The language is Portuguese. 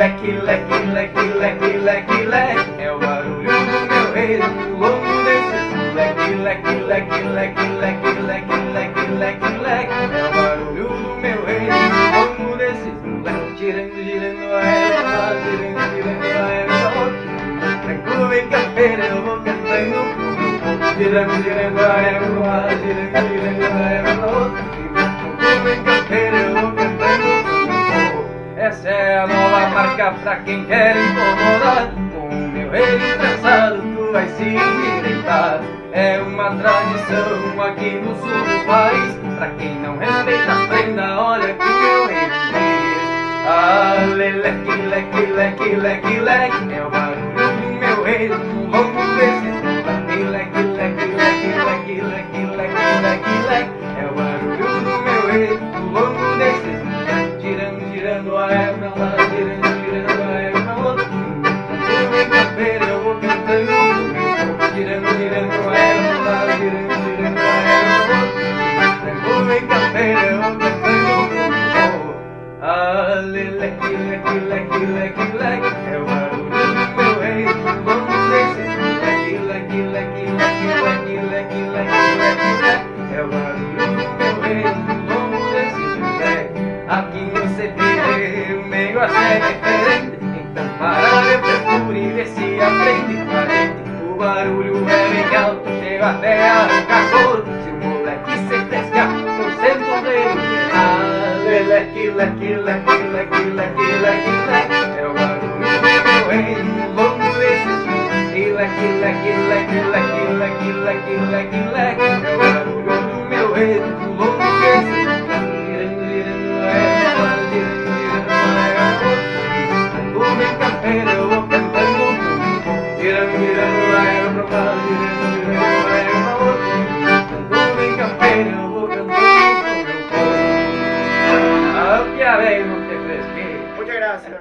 leque, leque, leque, leque, leque, leque, leque. É o barulho do meu rei no longo desse leque, leque, leque, leque, leque, leque, leque, leque, leque. É o barulho do meu rei no longo desse leque. Girando, girando a égua, girando, girando a égua. Tranquilo e campeiro, eu vou cantando. Girando, girando a égua, girando, girando a égua. Tranquilo e campeiro, Pra quem quer incomodar Com o meu rei trançado Tu vais se endireitar É uma tradição aqui no sul do país Pra quem não respeita a prenda Olha que meu rei diz Ah, leleque, leque, leque, leque, leque É o barulho do meu rei Vamos ver Leque, leque, leque, leque, leque, leque, leque, leque É o barulho do meu rei Então para, depois por e vê se aprende. O barulho Inglaterra, cagou Se o moleque se pescar, não sei no Ah, leque, leque, leque, leque, leque, leque, leque É o barulho do meu rei, louco esse E leque, leque, leque, leque, leque, leque, leque, leque É o barulho do meu rei, louco esse Tirando, tirando, lá era pra lá, tirando Muchas gracias.